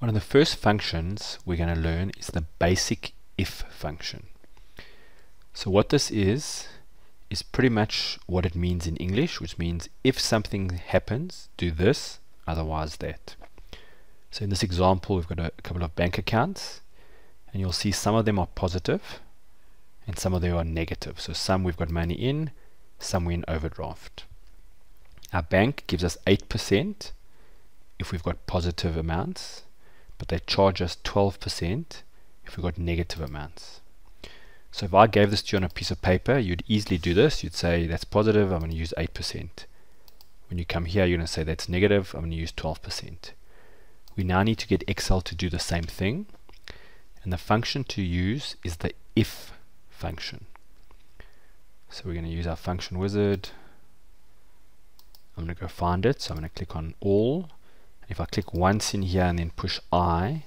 One of the first functions we're going to learn is the basic if function. So what this is, is pretty much what it means in English, which means if something happens, do this, otherwise that. So in this example, we've got a, couple of bank accounts, and you'll see some of them are positive, and some of them are negative. So some we've got money in, some we're in overdraft. Our bank gives us 8% if we've got positive amounts, but they charge us 12% if we've got negative amounts. So if I gave this to you on a piece of paper, you'd easily do this. You'd say, that's positive, I'm going to use 8%. When you come here, you're going to say, that's negative, I'm going to use 12%. We now need to get Excel to do the same thing. And the function to use is the if function. So we're going to use our function wizard. I'm going to go find it. So I'm going to click on all if I click once in here and then push I,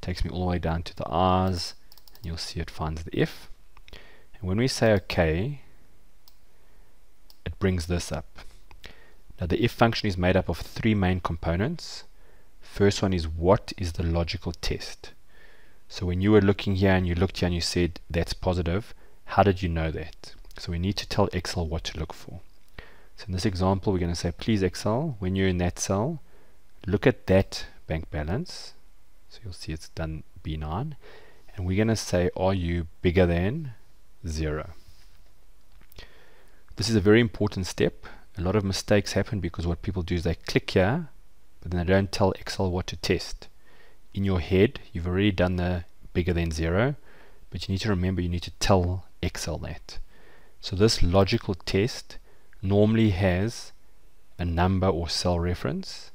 takes me all the way down to the R's, and you'll see it finds the if. And when we say OK, it brings this up. Now the if function is made up of three main components. First one is what is the logical test? So when you were looking here and you looked here and you said that's positive, how did you know that? So we need to tell Excel what to look for. So in this example, we're going to say, please Excel, when you're in that cell, look at that bank balance. So you'll see it's done B9. And we're going to say, are you bigger than 0? This is a very important step. A lot of mistakes happen because what people do is they click here, but then they don't tell Excel what to test. In your head, you've already done the bigger than 0, but you need to remember you need to tell Excel that. So this logical test normally has a number or cell reference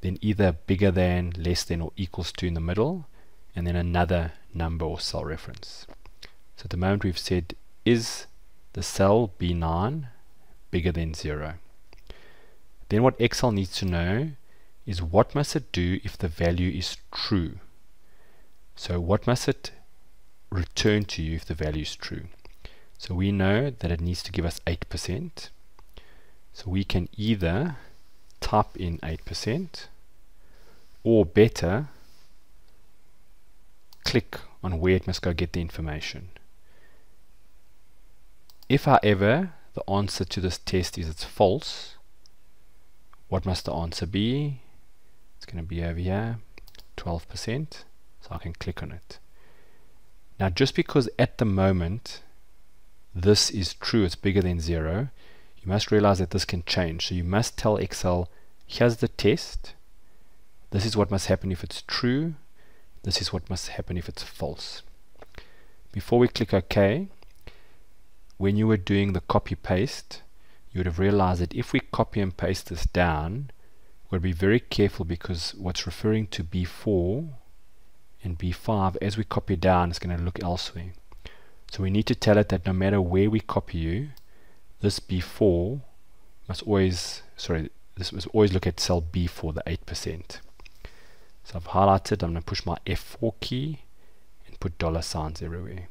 then either bigger than, less than, or equals to in the middle, and then another number or cell reference. So at the moment we've said, is the cell B9 bigger than 0? Then what Excel needs to know is what must it do if the value is true? So what must it return to you if the value is true? So we know that it needs to give us 8%. So we can either type in 8% or better click on where it must go get the information. If however the answer to this test is it's false, what must the answer be? It's going to be over here, 12%, so I can click on it. Now just because at the moment this is true, it's bigger than zero, you must realize that this can change. So you must tell Excel, here's the test. This is what must happen if it's true. This is what must happen if it's false. Before we click OK, when you were doing the copy paste, you would have realized that if we copy and paste this down, we'll be very careful because what's referring to B4 and B5, as we copy down, is going to look elsewhere. So we need to tell it that no matter where we copy you, this B4 must always, sorry, this must always look at cell B4, the 8%. So I've highlighted, I'm going to push my F4 key and put dollar signs everywhere.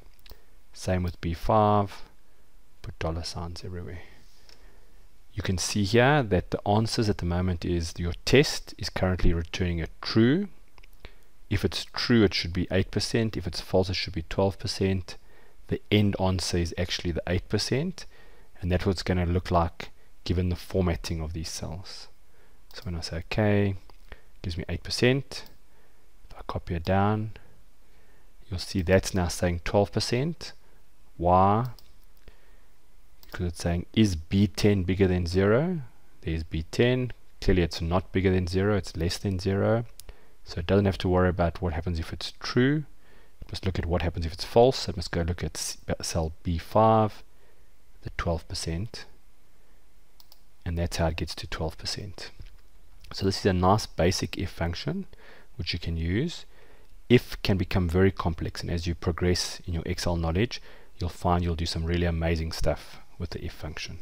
Same with B5, put dollar signs everywhere. You can see here that the answers at the moment is your test is currently returning a true. If it's true, it should be 8%. If it's false, it should be 12%. The end answer is actually the 8% and that's what it's going to look like given the formatting of these cells. So when I say OK, gives me 8%. If I copy it down, you'll see that's now saying 12%. Why? Because it's saying is B10 bigger than 0? There's B10. Clearly it's not bigger than 0, it's less than 0. So it doesn't have to worry about what happens if it's true. It must look at what happens if it's false. It must go look at cell B5 the 12% and that's how it gets to 12%. So this is a nice basic if function which you can use. If can become very complex and as you progress in your Excel knowledge you'll find you'll do some really amazing stuff with the if function.